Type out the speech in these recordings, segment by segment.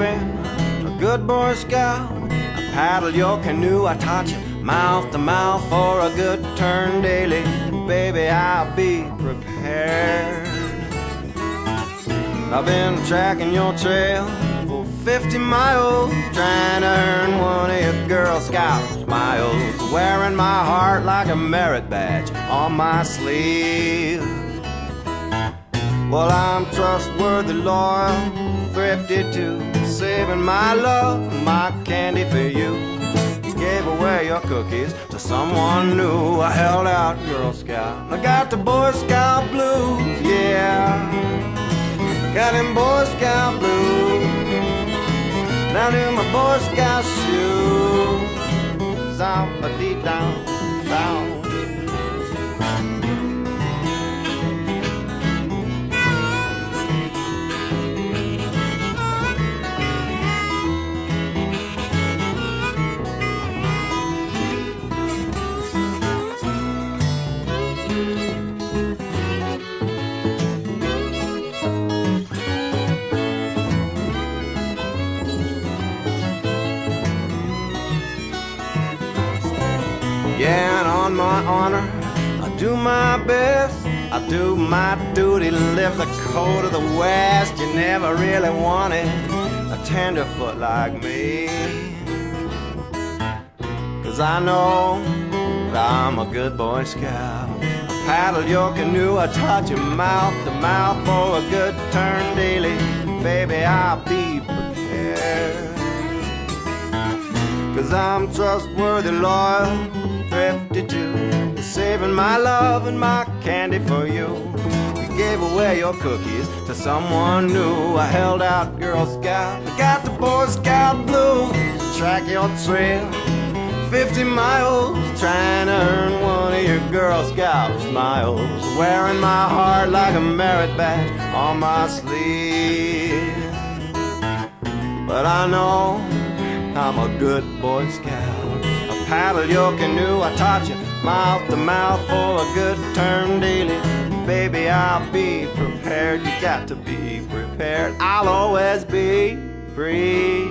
been a good Boy Scout. I paddle your canoe, I taught you mouth to mouth for a good turn daily. Baby, I'll be prepared. I've been tracking your trail for 50 miles, trying to earn one of your Girl Scout smiles, wearing my heart like a merit badge on my sleeve. Well, I'm trustworthy, loyal, thrifty too, saving my love, my candy for you. You gave away your cookies to someone new. I held out Girl Scout. I got the Boy Scout blues, yeah. Got them Boy Scout blues. Down in my Boy Scout shoes. A deep down, down. My honor, I do my best. I do my duty, live the code of the West. You never really wanted a tenderfoot like me. Cause I know that I'm a good Boy Scout. I paddle your canoe, I taught you mouth to mouth for a good turn daily. Baby, I'll be prepared. Cause I'm trustworthy, loyal, thrifty too. Saving my love and my candy for you. You gave away your cookies to someone new. I held out Girl Scout. I got the Boy Scout blues. Track your trail. 50 miles trying to earn one of your Girl Scout smiles. Wearing my heart like a merit badge on my sleeve. But I know I'm a good Boy Scout. Paddle your canoe, I taught you mouth to mouth for a good turn daily. Baby, I'll be prepared. You got to be prepared. I'll always be prepared.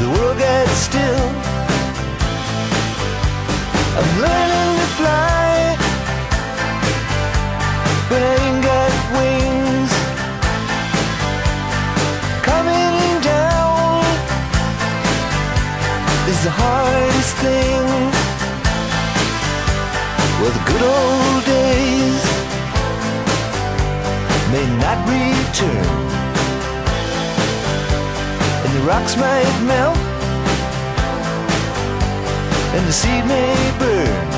the world gets still. I'm learning to fly, but I ain't got wings. Coming down is the hardest thing. Well, the good old days may not return rocks might melt and the seed may burn.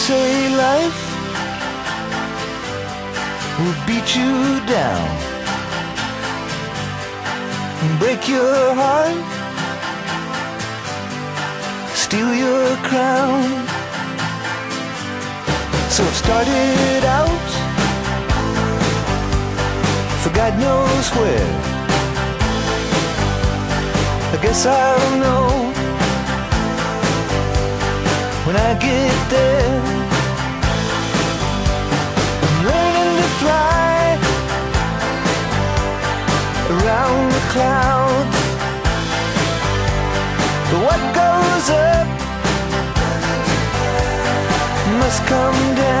Say life will beat you down and break your heart, steal your crown. So I've started out, for God knows where. I guess I'll know when I get there. I'm learning to fly around the clouds. But what goes up must come down.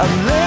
I'm